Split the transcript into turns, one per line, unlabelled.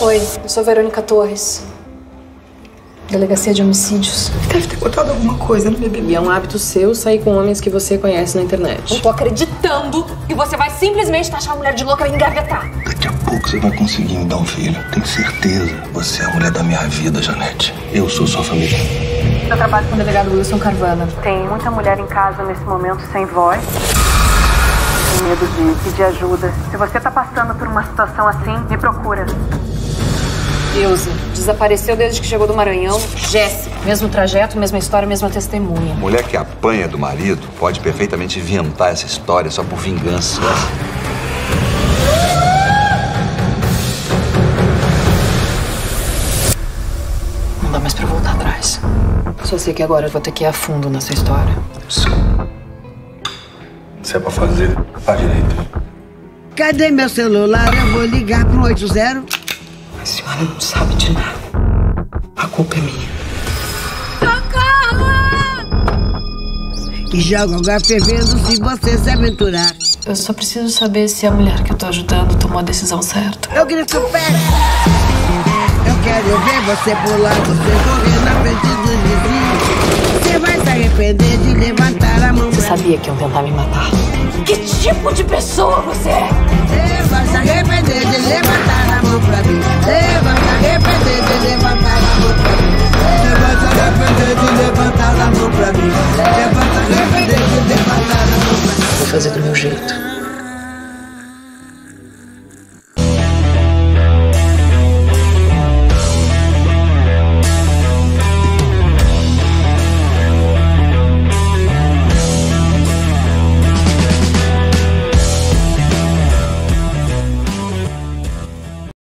Oi, eu sou Verônica Torres. Delegacia de homicídios.
Deve ter botado alguma coisa no bebê.
E é um hábito seu sair com homens que você conhece na internet.
Não tô acreditando que você vai simplesmente taxar a mulher de louca e engavetar.
Daqui a pouco você vai conseguir me dar um filho. Tenho certeza. Você é a mulher da minha vida, Janete. Eu sou sua família.
Eu trabalho com o delegado Wilson Carvana.
Tem muita mulher em casa nesse momento sem voz. Tem medo de pedir ajuda. Se você tá passando por uma situação assim, me procura.
Deusa, desapareceu desde que chegou do Maranhão. Jéssica, mesmo trajeto, mesma história, mesma testemunha.
Mulher que apanha do marido pode perfeitamente inventar essa história só por vingança.
Não dá mais pra voltar atrás. Só sei que agora eu vou ter que ir a fundo nessa história.
Se é pra fazer, faz direito.
Cadê meu celular? Eu vou ligar pro 80.
A senhora não sabe de nada. A culpa é minha.
E joga água fervendo se você se aventurar.
Eu só preciso saber se a mulher que eu tô ajudando tomou a decisão certa.
Eu grito pé. Eu quero ver você pular, você correr na frente do vizinho. Você vai se arrepender de levantar a mão.
Você sabia que iam tentar me matar. Que tipo de pessoa você é?
Você
fazer do meu jeito.